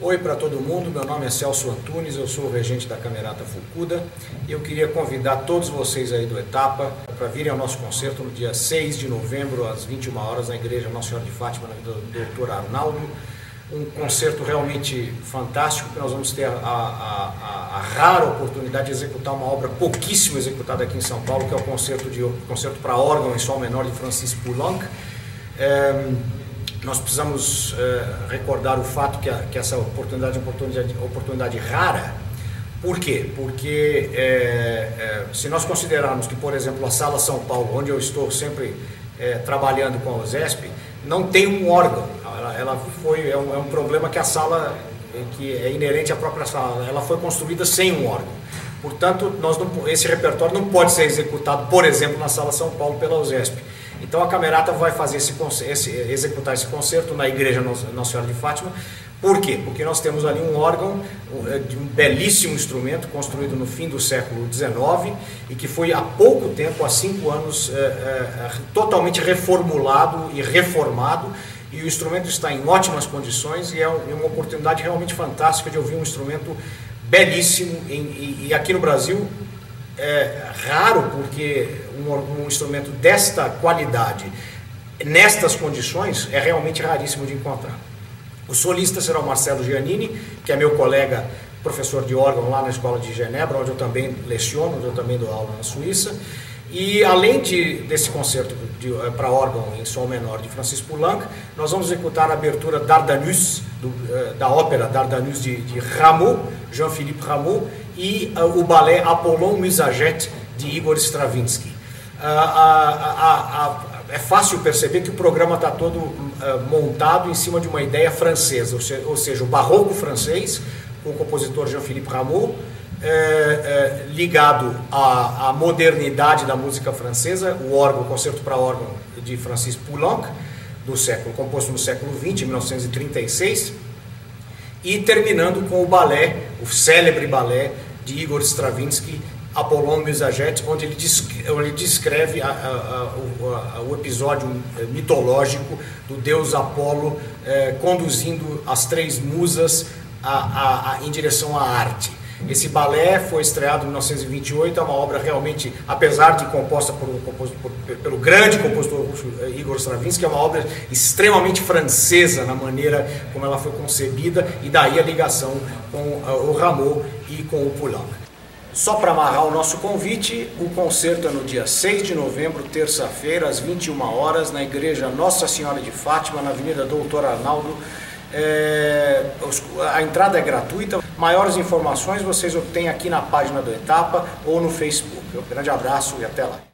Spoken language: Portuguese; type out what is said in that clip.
Oi para todo mundo, meu nome é Celso Antunes, eu sou o regente da Camerata Fucuda e eu queria convidar todos vocês aí do Etapa para virem ao nosso concerto no dia 6 de novembro, às 21 horas, na Igreja Nossa Senhora de Fátima, do Dr. Arnaldo. Um concerto realmente fantástico, que nós vamos ter a, a, a, a, rara oportunidade de executar uma obra pouquíssimo executada aqui em São Paulo, que é o concerto, de, concerto para órgão em sol menor de Francis Poulenc. É, nós precisamos é, recordar o fato que, a, que essa oportunidade é uma oportunidade, oportunidade rara. Por quê? Porque é, é, se nós considerarmos que, por exemplo, a Sala São Paulo, onde eu estou sempre trabalhando com a OSESP, não tem um órgão. Ela, ela foi, é um, é um, problema que a sala, que é inerente à própria sala, ela foi construída sem um órgão. Portanto, nós não, esse repertório não pode ser executado, por exemplo, na Sala São Paulo pela USESP. Então a Camerata vai fazer esse, esse, executar esse concerto na Igreja Nossa Senhora de Fátima. Por quê? Porque nós temos ali um órgão é, de um belíssimo instrumento construído no fim do século XIX e que foi há pouco tempo, há cinco anos, é, é, totalmente reformulado e reformado. E o instrumento está em ótimas condições e é uma oportunidade realmente fantástica de ouvir um instrumento belíssimo. e, e aqui no Brasil é raro porque um, um instrumento desta qualidade, nestas condições, é realmente raríssimo de encontrar. O solista será o Marcelo Giannini, que é meu colega professor de órgão lá na Escola de Genebra, onde eu também leciono, onde eu também dou aula na Suíça. E além de, desse concerto de, eh, para órgão em sol menor de Francis Poulenc, nós vamos executar a abertura Dardanus, do, uh, da ópera Dardanus de, de Rameau, Jean-Philippe Rameau, e uh, o balé Apollon Musaget de Igor Stravinsky. Uh, é fácil perceber que o programa está todo montado em cima de uma ideia francesa, ou seja, ou seja o barroco francês, com o compositor Jean-Philippe Rameau, é, é, ligado à, à, modernidade da música francesa, o órgão, o concerto para órgão de Francis Poulenc, do século, composto no século XX, 1936, e terminando com o balé, o célebre balé de Igor Stravinsky, Apollon Musaget, onde ele, descreve, onde ele descreve a, a, a, o episódio eh, mitológico do deus Apolo eh, conduzindo as três musas em direção à arte. Esse balé foi estreado em 1928, é uma obra realmente, apesar de composta por, por, pelo grande compositor russo eh, Igor Stravinsky, é uma obra extremamente francesa na maneira como ela foi concebida e daí a ligação com uh, o Rameau e com o Poulenc. Só para amarrar o nosso convite, o concerto é no dia 6 de novembro, terça-feira, às 21 horas, na Igreja Nossa Senhora de Fátima, na Avenida Doutor Arnaldo. É, a entrada é gratuita. Maiores informações vocês obtêm aqui na página do Etapa ou no Facebook. Um grande abraço e até lá.